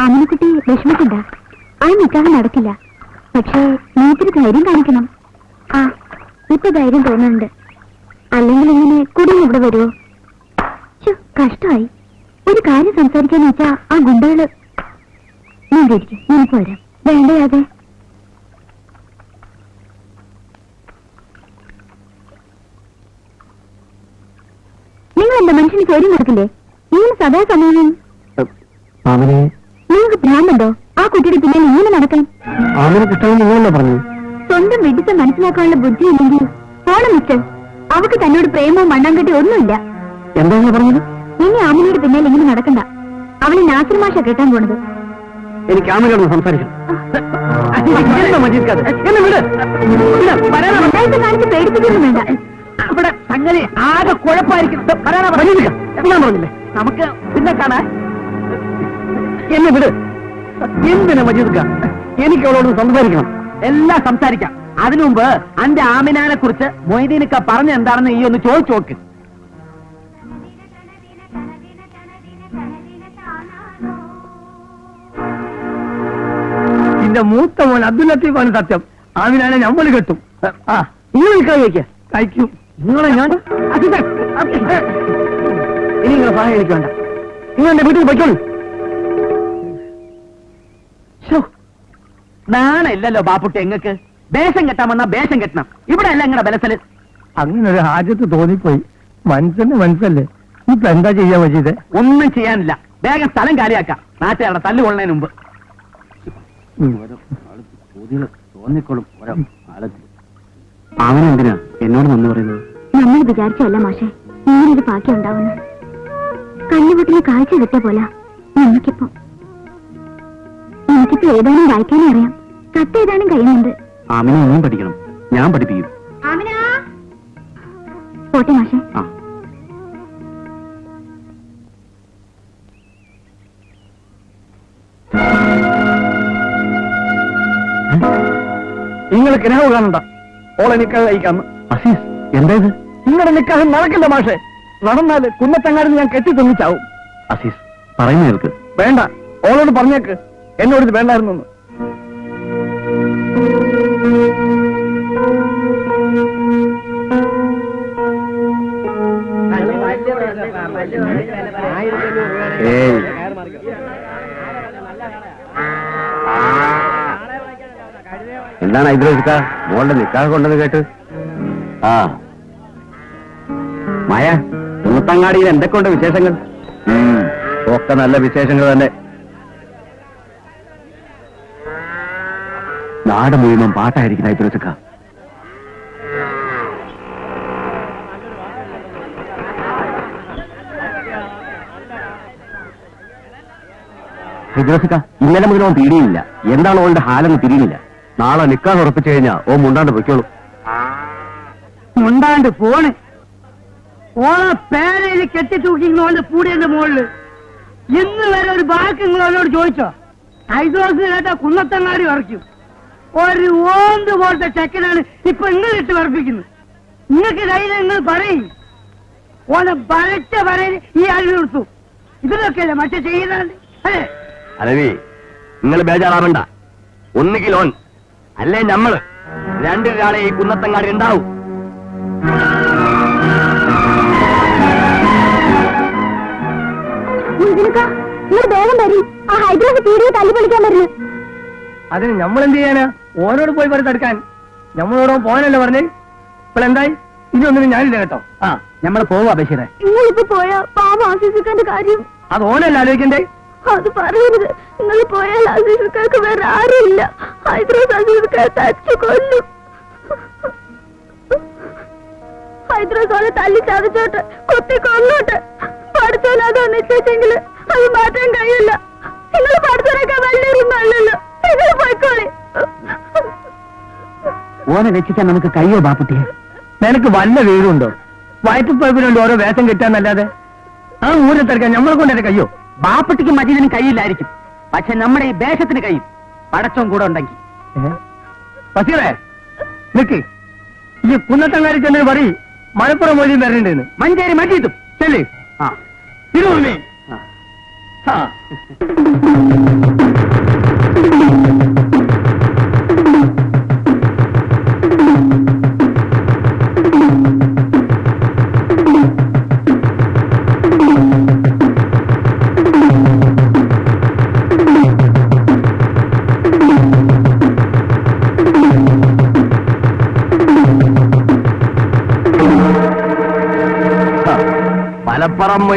ആമിനക്കുട്ടി വിഷമിക്കണ്ട. ആ നിക്കാഹ് നടക്കില്ല. പക്ഷേ നീ ഇത്തിരി ധൈര്യം കാണിക്കണം. ആ ഇപ്പൊ ധൈര്യം തോന്നുന്നുണ്ട്. അല്ലെങ്കിൽ ഇങ്ങനെ കുടുങ്ങി ഇവിടെ വരുമോ കഷ്ടമായി. ഒരു കാര്യം സംസാരിക്കാന്ന് വെച്ചാ ആ ഗുണ്ടകൾ നീ ഇരിക്കും ഞാൻ പോരാം വേണ്ടേ എന്താ മനുഷ്യന് ചോദ്യം കൊടുക്കില്ലേ ഇങ്ങനെ സദാ സമയം നിങ്ങൾക്ക് ഭ്രാന്തുണ്ടോ? ആ കുട്ടിയുടെ പിന്നിൽ ഇങ്ങനെ നടക്കാൻ. പറഞ്ഞു? സ്വന്തം വെടിച്ച മനസ്സിലാക്കാനുള്ള ബുദ്ധി ഇല്ലെങ്കിൽ പോണം മിസ്റ്റർ. അവക്ക് തന്നോട് പ്രേമവും മണ്ണാങ്കട്ടി ഒന്നുമില്ല. എന്താ നിങ്ങൾ പറഞ്ഞത്? ഇനി ആമിനയുടെ പിന്നാലെ ഇങ്ങനെ നടക്കണ്ട. അവളെ നാസിർ മാഷ കേട്ടാൻ പോണത്. എനിക്ക് ആമിനോട് സംസാരിക്കണം. കാണിച്ച് പേടിപ്പിക്കൊന്നും വേണ്ട. സംഗതി ആകെ കുഴപ്പമായിരിക്കും ഞാൻ പറഞ്ഞില്ലേ നമുക്ക് പിന്നെ കാണാൻ എന്നെ വിട്. എന്തിനാ മജീദ്ക്ക? എനിക്ക് അവളോട് സംസാരിക്കണം. എല്ലാം സംസാരിക്കാം. അതിനു മുമ്പ് അന്റെ ആമിനാനെ കുറിച്ച് മൊയ്തീനക്ക പറഞ്ഞ എന്താണെന്ന് ഈ ഒന്ന് ചോദിച്ചു നോക്ക്. എന്റെ മൂത്ത മോൻ അബ്ദുൽ ലത്തീഫാണ് സത്യം. ആമിനാനെ നമ്മൾ കെട്ടും. ആ നിങ്ങൾ കഴിക്കാം കഴിക്കും. നിങ്ങളെ ഞാൻ. ഇനി നിങ്ങളെ സഹായം എനിക്ക് വേണ്ട. നിങ്ങൾ എന്റെ വീട്ടിൽ പോയിക്കോളൂ. നാണമില്ലല്ലോ ബാപ്പുട്ടി എങ്ങക്ക്. വേഷം കെട്ടാൻ വന്നാ വേഷം കെട്ടണം. ഇവിടെ അല്ല എങ്ങടെ ബലസൽ. അങ്ങനെ ഒരു ഹാജത്ത് തോന്നിപ്പോയി. മനസ്സന്നെ മനസ്സല്ലേ ഇപ്പൊ എന്താ ചെയ്യാൻ പറ്റിയത് ഒന്നും ചെയ്യാനില്ല. വേഗം സ്ഥലം കാലിയാക്കാം. നാട്ടുകാരുടെ തല്ലുകൊള്ളതിന് മുമ്പ്. തോന്നിക്കോളും. ഓരോ അവനെന്തിനാ എന്നോട് നന്ദി പറയുന്നത്? നമ്മൾ വിചാരിച്ചല്ല മാഷെ. ഇങ്ങനൊരു ഭാഗ്യം ഉണ്ടാവുന്നു. കണ്ണുപൊട്ടിന് കാഴ്ച കിട്ടിയ പോലെ. നമുക്കിപ്പോ. എനിക്കിപ്പോ ഏതാനും വായിക്കാനും അറിയാം. കത്ത് ഏതാനും കഴിയുന്നുണ്ട്. ആമിനെ ഒന്നും പഠിക്കണം. ഞാൻ പഠിപ്പിക്കും. പോട്ടെ മാഷെ. നിങ്ങൾ കിനാവ് കാണണ്ട. ഓളെ നിക്കാഹ് കഴിക്കാന്ന് അസീസ് എന്താ നിങ്ങളുടെ നിക്കാഹ് നടക്കില്ല മാഷെ. നടന്നാൽ കുന്നത്തങ്ങാടിന് ഞാൻ കെട്ടി തിന്നിച്ചാവും. അസീസ് പറയുന്ന കേൾക്ക്. വേണ്ട. ഓളോട് പറഞ്ഞേക്ക്. എന്നോട് ഇത് വേണ്ടായിരുന്നു എന്താണ് ഐദ്രോസിക്ക മോളുടെ നിക്കാഹ് കൊണ്ടെന്ന് കേട്ട്. ആ. മായ തൂത്തങ്ങാടിയിൽ എന്തൊക്കെയുണ്ട് വിശേഷങ്ങൾ? ഒക്കെ നല്ല വിശേഷങ്ങൾ തന്നെ. നാട് മുഴുവൻ പാട്ടായിരിക്കും ഐദ്രോസിക്ക ഐദ്രോസിക്ക ഇന്നലെ മുതൽ ഓൻ തിരിയില്ല. എന്താണ് ഓളുടെ ഹാലെന്ന് തിരിയുന്നില്ല. നാളെ നിക്കാൻ ഉറപ്പിച്ചു കഴിഞ്ഞാ ഓ മുണ്ടാണ്ട് പൊയ്ക്കോളൂ. മുണ്ടാണ്ട് പോണ്. ഓളെ പേരയിൽ കെട്ടി തൂക്കിങ്ങോണ്ട് പൂടിയന്റെ മുകളിൽ ഇന്ന് വരെ ഒരു ബാക്ക് നിങ്ങളോട് ചോദിച്ചോ? ഐദോസ് കേട്ട കുന്നത്തങ്ങാടി വറയ്ക്കും ഒരു ഓന്ത് പോലത്തെ ചെക്കനാണ് ഇപ്പൊ ഇട്ട് വറപ്പിക്കുന്നത് നിങ്ങൾക്ക് ധൈര്യം നിങ്ങൾ പറയും. ഓനെ വരച്ച വരയിൽ ഈ അഴിവ് കൊടുത്തു ഇതിലൊക്കെയല്ലേ മറ്റേ ചെയ്യുന്നത്? അല്ലേ അലവി നിങ്ങൾ ബേജാറാവണ്ട. ഒന്നുകിൽ ഓൻ അല്ലേ നമ്മൾ രണ്ടൊരാളെ ഈ കുന്നത്തങ്ങാടി ഉണ്ടാവും. അതിന് നമ്മൾ എന്ത് ചെയ്യാനാ? ഓനോട് പോയി പറഞ്ഞ് തടുക്കാൻ നമ്മളോടോ പോകാനല്ലേ പറഞ്ഞേ? ഇപ്പോൾ എന്തായി? ഇനി ഒന്നിനും ഞാനില്ല കേട്ടോ. ആ നമ്മൾ പോവാ ബഷീറെ. നിങ്ങളിപ്പോ പോയാ പാവം ആശിസിക്കാന്റെ കാര്യം. അത് ഓനല്ല ആലോചിക്കണ്ടേ? അത് പറയരുത്. നിങ്ങൾ പോയാൽ അസീസുക്കാർക്ക് വേറെ ആരുമില്ല. ഹൈദ്രാസ് അസീസുക്കാരെ തച്ചു കൊല്ലും. ഹൈദ്രാസ് അവനെ തല്ലി ചതച്ചോട്ട് കുത്തി കൊന്നോട്ട്. പഠിച്ചോൻ അത് നിശ്ചയിച്ചെങ്കിൽ അത് മാറ്റാൻ കഴിയില്ല. നിങ്ങൾ പഠിച്ചവരൊക്കെ വലിയൊരു നല്ലല്ലോ നിങ്ങൾ പോയിക്കോളി. ഓനെ രക്ഷിക്കാൻ നമുക്ക് കയ്യോ ബാപ്പുട്ടിയെ? നിനക്ക് വല്ല വീഴുണ്ടോ? വയറ്റിപ്പഴപ്പിനുണ്ട് ഓരോ വേഷം കിട്ടാന്നല്ലാതെ ആ ഊരെ തിരക്കാൻ നമ്മളെ കൊണ്ട് കയ്യോ? ബാപ്പട്ടിക്ക് മജീദിനും കഴിയില്ലായിരിക്കും. പക്ഷെ നമ്മുടെ ഈ ദേശത്തിന് കഴിയും. പടച്ചോൻ കൂടെ ഉണ്ടെങ്കിൽ. ബസീറേ നിക്ക്. ഈ കുന്നത്തങ്ങാരി ചെന്ന് പറയും മലപ്പുറം മൊഴിയും വരണ്ടെന്ന്. മഞ്ചേരി മജീദും ചെല്ലേ. ആ. തിരുവമ്മേ ആ.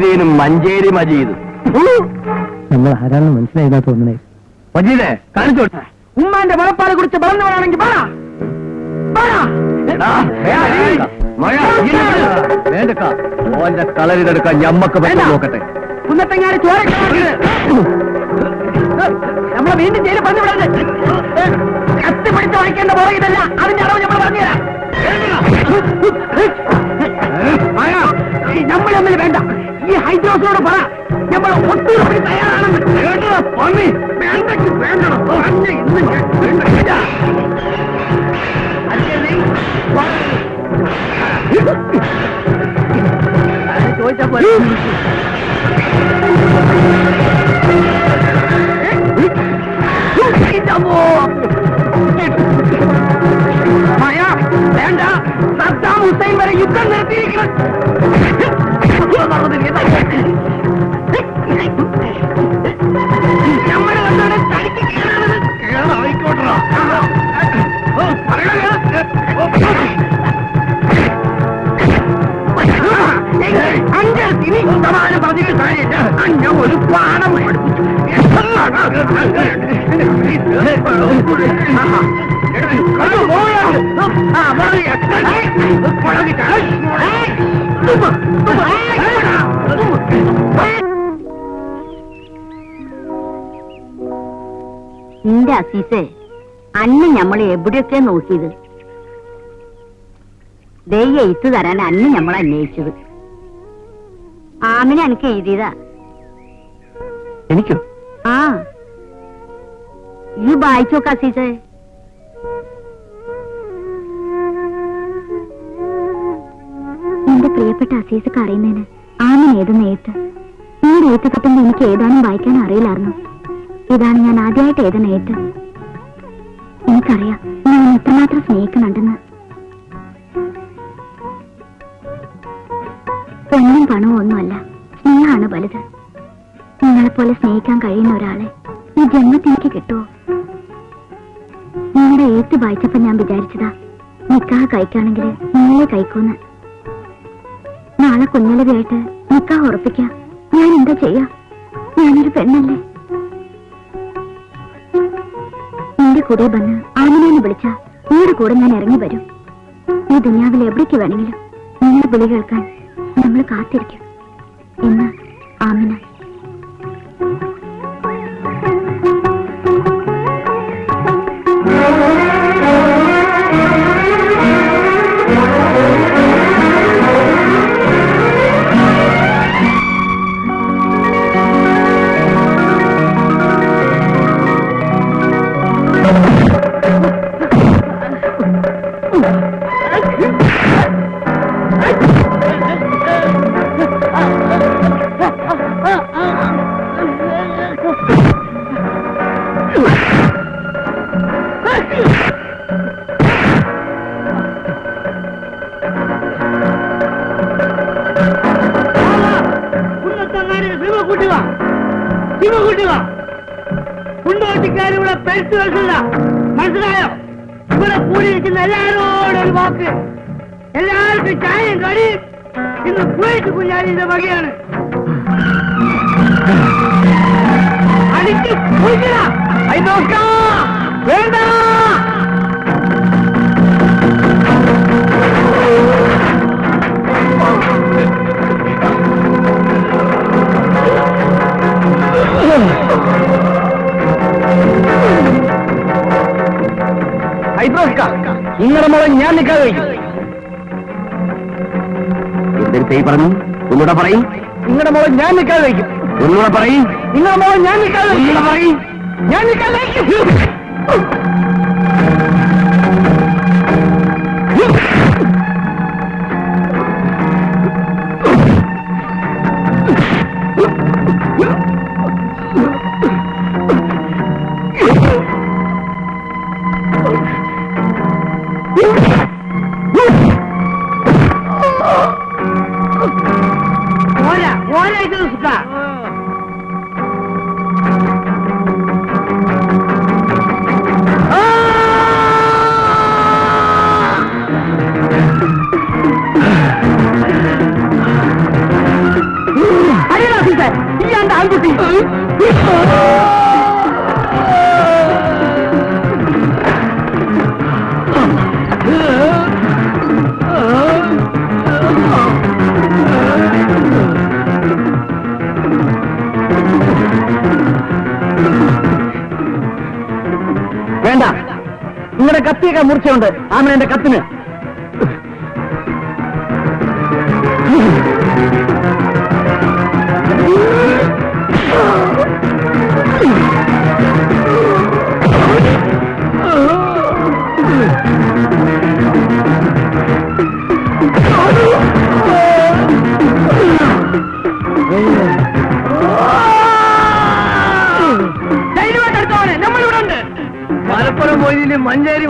മൊയ്തീനും മഞ്ചേരി മജീദും. നമ്മൾ ആരാണെന്ന് മനസ്സിലായതാ തോന്നണേ മജീദേ കാണിച്ചോ. ഉമ്മാന്റെ മുളപ്പാൽ കുറിച്ച് വളർന്നവനാണെങ്കിൽ പറ. വേണ്ടക്ക ഓന്റെ കളരിതെടുക്കാൻ ഞമ്മക്ക് പറ്റും നോക്കട്ടെ. കുന്നത്തങ്ങാടി ചോര നമ്മളെ വീണ്ടും ജയിലിൽ പറഞ്ഞു വിടരുത് കത്തി പിടിച്ച് വായിക്കേണ്ട പുറകെ ഇതല്ല. അതിന്റെ അളവ് നമ്മൾ പറഞ്ഞുതരാം നമ്മൾ തമ്മിൽ വേണ്ട. ഈ ഹൈദ്രോസിനോട് പറ. നമ്മൾ ഒത്തുകൂടി തയ്യാറാണെന്ന്. വേണ്ടടാ, പന്നി. വേണ്ടെങ്കിൽ ഇന്ന് വേണ്ട. ആരെ ചോദിച്ചാ പോലെ മായ വേണ്ട. സദ്ദാം ഹുസൈൻ വരെ യുദ്ധം നിർത്തിയിരിക്കണം. നമ്മളെ നിന്റെ അസീസേ അന്ന് ഞമ്മളെ എവിടെയൊക്കെ നോക്കിയത്? ദയ്യ എഴുത്തു തരാൻ അന്ന് ഞമ്മൾ അന്വേഷിച്ചത്. ആമിനെ എനിക്ക് എഴുതിയതാ. എനിക്കോ? ആ. ഈ വായിച്ചോക്ക അസീസേ. എന്റെ പ്രിയപ്പെട്ട അസീസക്ക് അറിയുന്നതിന് ആമിന് ഏത് എഴുത്ത്. ഈ എഴുത്ത് കിട്ടുമ്പോ എനിക്ക് ഏതാനും വായിക്കാൻ അറിയില്ലായിരുന്നു. ഇതാണ് ഞാൻ ആദ്യമായിട്ട് എഴുതുന്ന എഴുത്ത് എനിക്കറിയാം ഞാൻ എത്രമാത്രം സ്നേഹിക്കുന്നുണ്ടെന്ന്. പെണ്ണും പണവും ഒന്നുമല്ല സ്നേഹമാണ് വലുത്. നിങ്ങളെപ്പോലെ സ്നേഹിക്കാൻ കഴിയുന്ന ഒരാളെ ഈ ജന്മത്തിൽ എനിക്ക് കിട്ടുമോ? നിങ്ങളുടെ എഴുത്ത് വായിച്ചപ്പോ ഞാൻ വിചാരിച്ചതാ നിക്കാഹ് കഴിക്കാണെങ്കിൽ നിങ്ങളെ കഴിക്കൂന്ന് നാളെ കുഞ്ഞലവിയായിട്ട് നിക്കാഹ് ഉറപ്പിക്കാം. ഞാൻ എന്താ ചെയ്യാ? ഞാനൊരു പെണ്ണല്ലേ? വന്ന് ആമിനെന്ന് വിളിച്ച നിങ്ങളുടെ കൂടെ ഞാൻ ഇറങ്ങി വരും. ഈ ദുനിയാവിൽ എവിടേക്ക് വേണമെങ്കിലും നിങ്ങളുടെ വിളി കേൾക്കാൻ നമ്മൾ കാത്തിരിക്കും. എന്ന് കുണ്ടോട്ടിക്കാർ ഇവിടെ മനസ്സിലായോ? ഇവിടെ കൂടിയിരിക്കുന്ന എല്ലാരോടും ഒരു വാക്ക്. എല്ലാവർക്കും ചായയും കടിയും. ഇന്ന് കുവൈറ്റ് കുഞ്ഞാലിന്റെ വകയാണ്. കുടിക്കുക വേണ്ട. ഹൈദ്രോസ്ക നിങ്ങളുടെ മോളെ ഞാൻ നിൽക്കാതെ കഴിക്കും. എന്തൊരു തൈ പറഞ്ഞു? ഒന്നുകൂടെ പറയും. നിങ്ങളുടെ മോളെ ഞാൻ നിൽക്കാതെ കഴിക്കും. ഒന്നുകൂടെ പറയും. നിങ്ങളുടെ മോളെ ഞാൻ ഒന്നുകൂടെ പറയും. ഞാൻ കഴിക്കും. മുറിച്ചുണ്ട് ആമന എന്റെ കത്തിന്.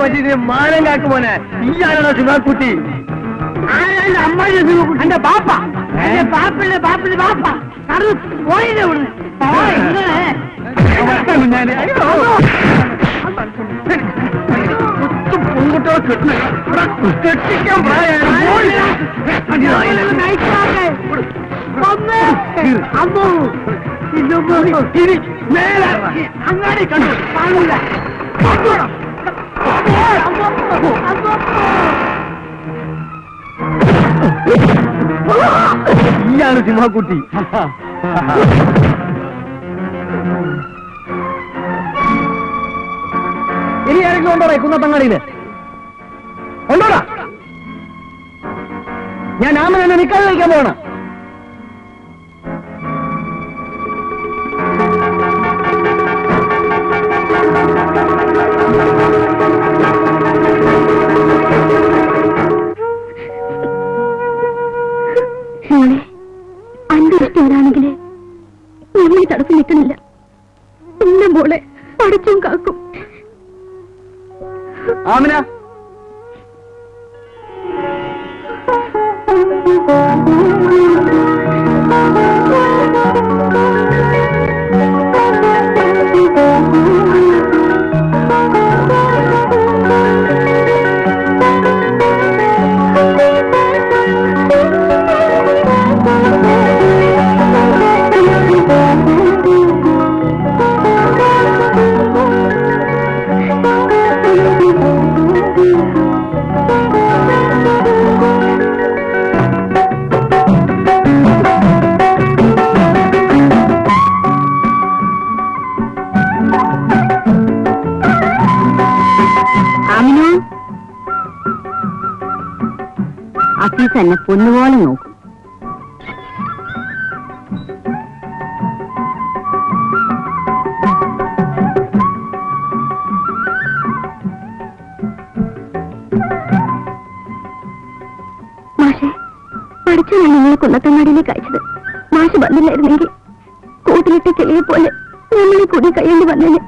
മറ്റേ മാനം കാക്കുമോനെ ഈയാണോ ശിവാക്കുട്ടി? ആരാണ് അമ്മ എന്റെ ബാപ്പ. എന്റെ ബാപ്പിന്റെ ബാപ്പിന്റെ ബാപ്പ. കടന്ന് പോയില്ലേ ഇവിടുന്ന്? ഓ, ഇങ്ങളെ. കെട്ടിക്കാൻ മേലെ അങ്ങാടി കണ്ടു. കാണൂല. ഈയാണ് സിംഹക്കുട്ടി. ഇനി ആരെങ്കിലും ഉണ്ടോടെ കുന്നത്തങ്ങാടിയിൽ? ഉണ്ടോടാ? ഞാൻ ആമൻ എന്നെ നിൽക്കാതെ കഴിക്കാൻ പോകണം തടസ്സം നിൽക്കണില്ല എന്റെ മോളെ പഠിച്ചും കാക്കും. ആമിന. എന്നെ പൊന്നുപോലെ നോക്കും. പഠിച്ചാണ് നിങ്ങളെ കുന്നത്തങ്ങാടിയിലേക്ക് അയച്ചത്. മാഷ് വന്നില്ലായിരുന്നെങ്കിൽ കൂട്ടിലിട്ട ചെളിയെ പോലെ നമ്മളെ കൂടി കഴിയേണ്ടി വന്നേനെ.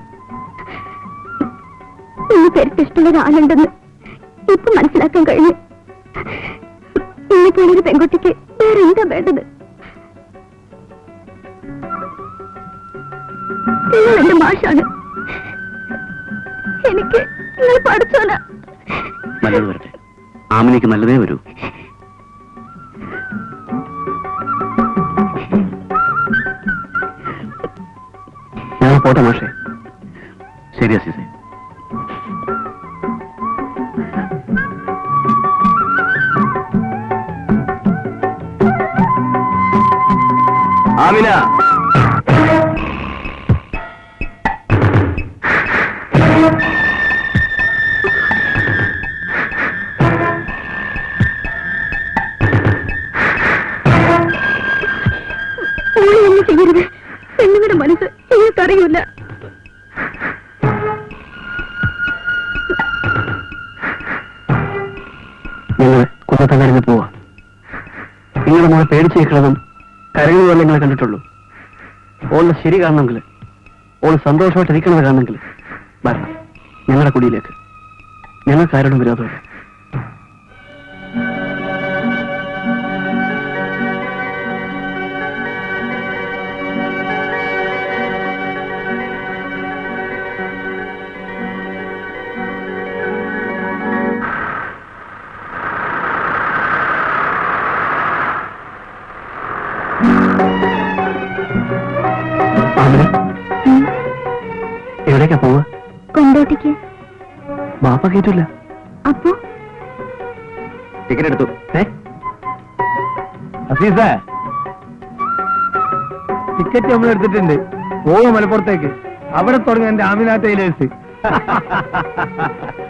ഇഷ്ടമുള്ള ഒരാളുണ്ടെന്ന് ഇപ്പൊ മനസ്സിലാക്കാൻ കഴിഞ്ഞു. ഇന്നൊക്കെയൊരു പെൺകുട്ടിക്ക് വേറെ എന്താ വേണ്ടത്? നിങ്ങൾ എന്റെ മാഷാണ്. എനിക്ക് നിങ്ങൾ പഠിച്ചോല. നല്ലത് വരട്ടെ. ആമിനയ്ക്ക് നല്ലതേ വരൂ. ഞാൻ പോട്ടെ മാഷേ. ശരി അസീസേ. ഒന്നും ചെയ്യരുത്. പെണ്ണുങ്ങളുടെ മനസ്സ് നിങ്ങൾക്കറിയില്ല ഞങ്ങൾ കുന്നത്തങ്ങാടിന് പോവാ. നിങ്ങളുടെ മോളെ പേടിച്ച് നിൽക്കണതും കരയുന്ന പോലെ നിങ്ങളെ കണ്ടിട്ടുള്ളൂ. ഓളിന് ശരി കാണണമെങ്കിൽ ഓൾ സന്തോഷമായിട്ടിരിക്കണത് കാണണമെങ്കിൽ വരണം ഞങ്ങളുടെ കുടിയിലേക്ക്. ഞങ്ങൾക്ക് ആരോടും വിരോധമില്ല. ബാപ്പ കേട്ടില്ല അപ്പോ? ടിക്കറ്റ് എടുത്തു. അസീസേ. ടിക്കറ്റ് നമ്മൾ എടുത്തിട്ടുണ്ട്. പോകും മലപ്പുറത്തേക്ക്. അവിടെ തുടങ്ങി എന്റെ ആമിനാ ടൈലേഴ്സ്